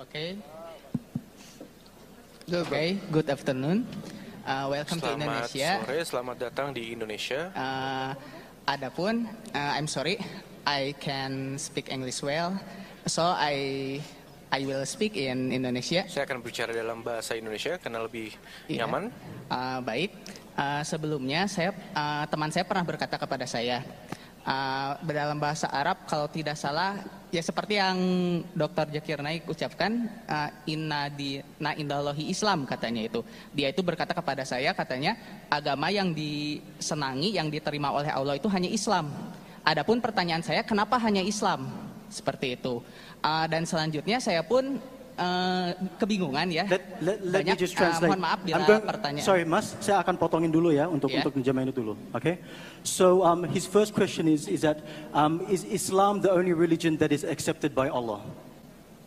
Okay. Okay. Good afternoon. Uh, welcome to Selamat Indonesia. sore, selamat datang di Indonesia. Uh, adapun, uh, I'm sorry, I can speak English well, so I I will speak in Indonesia. Saya akan berbicara dalam bahasa Indonesia karena lebih Iya. nyaman. Uh, baik. Uh, sebelumnya saya uh, teman saya pernah berkata kepada saya uh, dalam bahasa Arab kalau tidak salah ya seperti yang Dr. Jakir Naik ucapkan uh, inna di na indallahi Islam katanya itu. Dia itu berkata kepada saya katanya agama yang disenangi yang diterima oleh Allah itu hanya Islam. Adapun pertanyaan saya kenapa hanya Islam? Seperti itu. Uh, dan selanjutnya saya pun uh, kebingungan ya. Let, let, let me Banyak, just uh, translate. mohon maaf bila I'm going- pertanyaan. Sorry, Mas, saya akan potongin dulu ya untuk Yeah. untuk menjamain itu dulu. Okay. So um, his first question is is that um, is Islam the only religion that is accepted by Allah?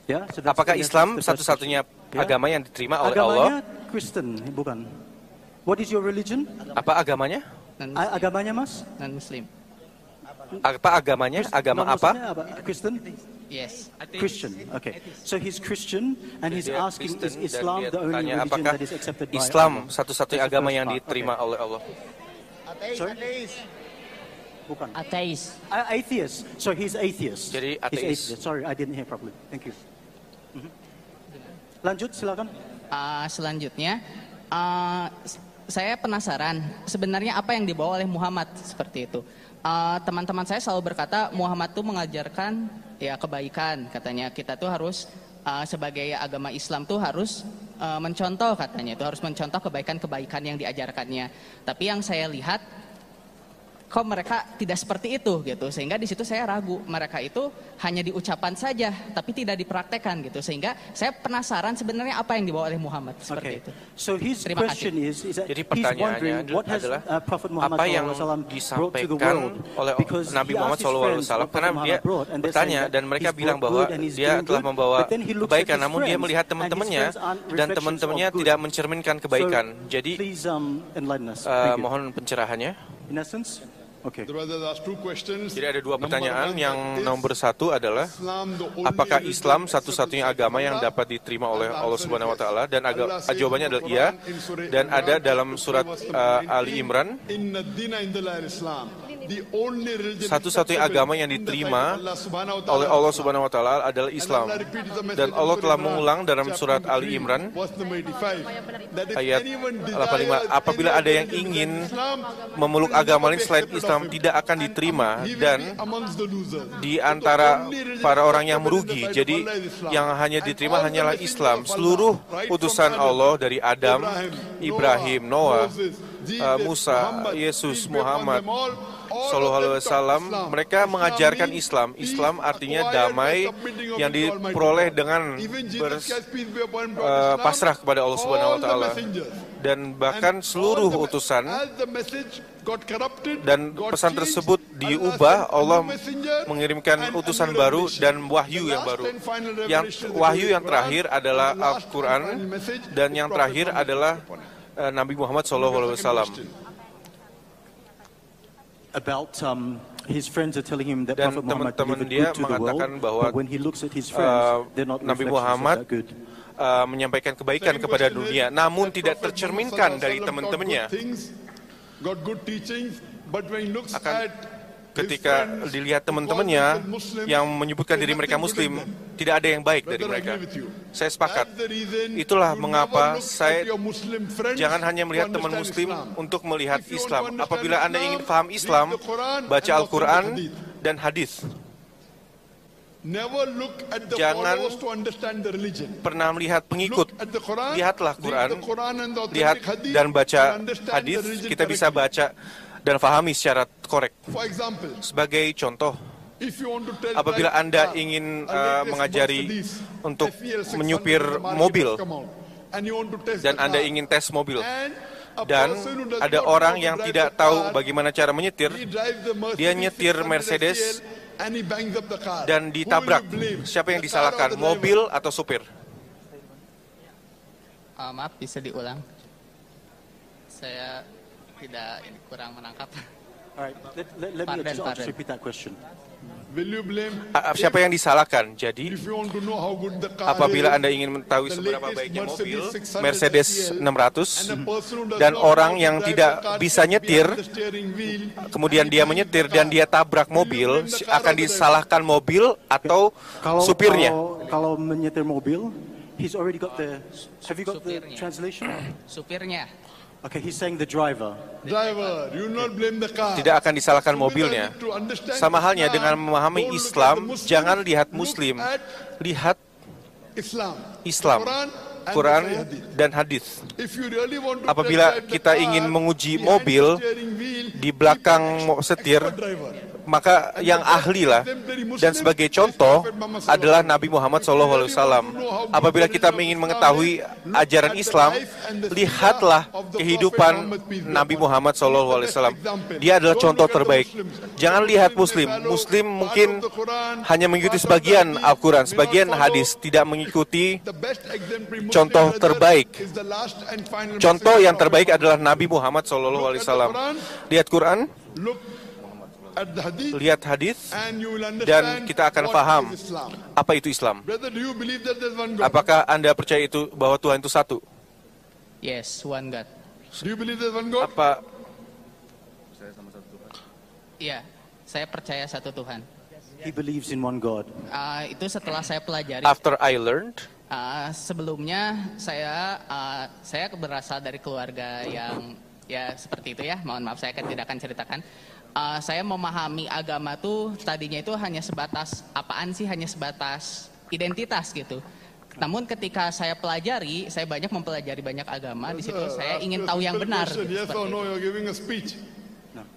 Ya. So that's- Apakah Islam satu-satunya. Ya. agama yang diterima oleh Allah? Agamanya Kristen, bukan. What is your religion? Apa agamanya? A- agamanya Mas? non muslim. Apa agamanya? Agama apa? Kristen? Yes. Christian. Okay. So he's Christian and he's asking is Islam the only religion that is accepted by Islam satu-satunya agama yang diterima oleh Allah? Sorry? Bukan. Ateis. A- atheist. So he's atheist. Jadi ateis. Sorry, I didn't hear properly. Thank you. Mhm. Lanjut, silakan. Uh, selanjutnya, uh, saya penasaran sebenarnya apa yang dibawa oleh Muhammad seperti itu. Uh, Teman-teman saya selalu berkata Muhammad tuh mengajarkan ya kebaikan katanya kita tuh harus uh, sebagai agama Islam tuh harus uh, mencontoh katanya itu harus mencontoh kebaikan-kebaikan yang diajarkannya. Tapi yang saya lihat kok mereka tidak seperti itu gitu. Sehingga di situ saya ragu. Mereka itu hanya di ucapan saja tapi tidak dipraktekkan gitu. Sehingga saya penasaran sebenarnya apa yang dibawa oleh Muhammad seperti Okay. itu. So his Terima question is, is that Jadi he's pertanyaannya wondering what has adalah uh, Prophet Muhammad apa yang SAW brought to the disampaikan world oleh Nabi Muhammad SAW karena dia bertanya dan mereka bilang bahwa dia telah membawa kebaikan. namun dia melihat teman-temannya dan teman-temannya tidak mencerminkan kebaikan. So, Jadi please um, you. mohon pencerahannya. In essence, okay. Two questions. Jadi ada dua pertanyaan. Yang nomor satu adalah apakah Islam satu-satunya agama yang dapat diterima oleh Allah Subhanahu wa taala dan says jawabannya adalah iya dan ada dalam surat uh, 19, Ali Imran Satu-satunya agama yang diterima oleh Allah. Subhanahu wa taala adalah Islam. Dan Allah telah mengulang dalam surat Ali Imran verse number 85, that if ayat anyone 85 desires apabila ada yang ingin memeluk agama lain selain Islam tidak akan diterima dan di antara para orang yang merugi. Jadi yang hanya diterima hanyalah Islam. Seluruh utusan Allah dari Adam, Ibrahim, Noah, uh, Musa, Yesus, Muhammad, Sallallahu Alaihi Wasallam, mereka mengajarkan Islam. Islam artinya damai yang diperoleh dengan bers- uh, pasrah kepada Allah Subhanahu wa taala. Dan bahkan seluruh utusan dan pesan tersebut diubah, Allah mengirimkan utusan baru dan wahyu yang baru. Yang wahyu yang terakhir adalah Al-Quran dan yang terakhir adalah uh, Nabi Muhammad Shallallahu Alaihi Second Wasallam. question. About um, his friends are telling him that Dan Prophet Muhammad teman-teman delivered dia good to the world, bahwa, but when he looks at his uh, friends, they're not Nabi Muhammad of that good. Uh, menyampaikan kebaikan kepada dunia, namun tidak Prophet tercerminkan Muhammad dari teman-temannya. Got good, things, got good teachings, but when he looks Akan Ketika dilihat teman-temannya yang menyebutkan diri mereka Muslim, tidak ada yang baik dari mereka. Saya sepakat. Itulah mengapa saya Jangan hanya melihat teman Muslim untuk melihat Islam. Apabila Anda ingin paham Islam, baca Al-Quran dan hadis. Jangan. Pernah melihat pengikut. Lihatlah Quran, lihat dan baca hadis, kita bisa baca dan fahami secara korek. For example, Sebagai contoh, if you want to tell apabila Anda car, ingin uh, mengajari untuk 600 menyupir mobil dan Anda ingin tes mobil dan ada orang yang tidak tahu bagaimana cara menyetir, dia nyetir 600 Mercedes car. dan ditabrak. Siapa yang disalahkan, mobil atau supir? Uh, maaf bisa diulang saya tidak ini kurang menangkap All right, let, let, let me Pardon, repeat that question. Will you blame A- a- Siapa yang disalahkan? Jadi, the apabila Anda ingin mengetahui the seberapa baiknya mobil, Mercedes 600 Mercedes SL, 600, and a person who does dan orang yang tidak the bisa nyetir, the kemudian dia menyetir dan the dia tabrak mobil, the akan the disalahkan mobil atau Kalau, supirnya. Kalau, kalau menyetir mobil, he's already got the. Have you got the Supirnya. translation? Supirnya. Okay, he's saying the driver. Driver, you not blame the car. Tidak akan disalahkan mobilnya. Sama halnya dengan memahami Islam, jangan lihat Muslim, at lihat Islam. Islam, Quran, dan hadis. Apabila kita ingin menguji mobil, di belakang setir. Maka yang ahli lah dan sebagai contoh adalah Nabi Muhammad SAW. Apabila kita ingin mengetahui ajaran Islam, lihatlah kehidupan Nabi Muhammad SAW. Dia adalah contoh terbaik. Jangan lihat Muslim. Muslim mungkin hanya mengikuti sebagian Al-Quran, sebagian hadis, tidak mengikuti Contoh terbaik. contoh yang terbaik adalah Nabi Muhammad SAW. Lihat Quran, Look at the hadith lihat hadis, dan kita akan paham apa itu Islam. That? Apakah Anda percaya itu bahwa Tuhan itu satu? Yes, one God. Do you believe there's one God? Apa Iya, saya percaya satu Tuhan. He believes in one God. Ah, itu setelah saya pelajari. after I learned Ah, sebelumnya saya ah, saya berasal dari keluarga yang ya seperti itu ya. Mohon maaf saya akan tidak akan ceritakan. Ah, saya memahami agama tuh tadinya itu hanya sebatas apaan sih hanya sebatas identitas gitu. Namun ketika saya pelajari, saya banyak mempelajari banyak agama. Di situ saya ingin tahu yang benar. Yes or no, you're giving a speech.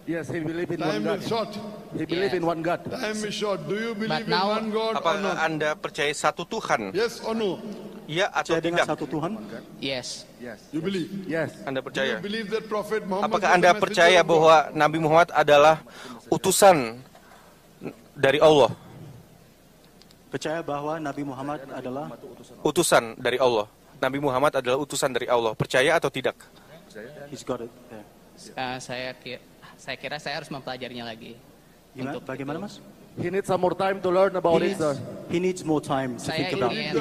Yes, he believe in one Time God. is short. He believe Yes. in one God. Time is short. Do you believe in now- one God or not? Anda percaya satu Tuhan? Yes or no? Ya atau tidak? satu Tuhan? Yes. You believe? Yes. Anda percaya? believe that Prophet Muhammad Apakah Anda percaya bahwa Nabi Muhammad adalah utusan dari Allah? Percaya bahwa Nabi Muhammad adalah Utusan dari Allah. Nabi Muhammad adalah utusan dari Allah. Percaya atau tidak? he's got it. Ah, saya kira, saya kira saya harus mempelajarinya lagi. Gimana, Untuk bagaimana itu. mas? He needs some more time to learn about He it, needs, sir. he needs more time to think about the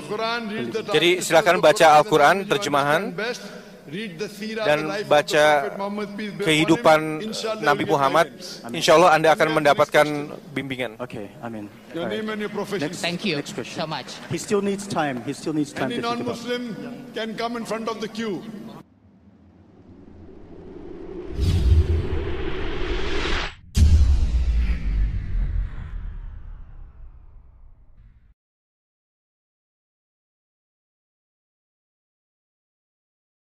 Jadi silakan baca Quran, Al-Quran, terjemahan, dan baca kehidupan Nabi Muhammad. Insya Allah Anda akan mendapatkan bimbingan. Okay, name and your profession. Next, Thank you next question. so much. He still needs time. He still needs time Any to think about. non-Muslim can come in front of the queue.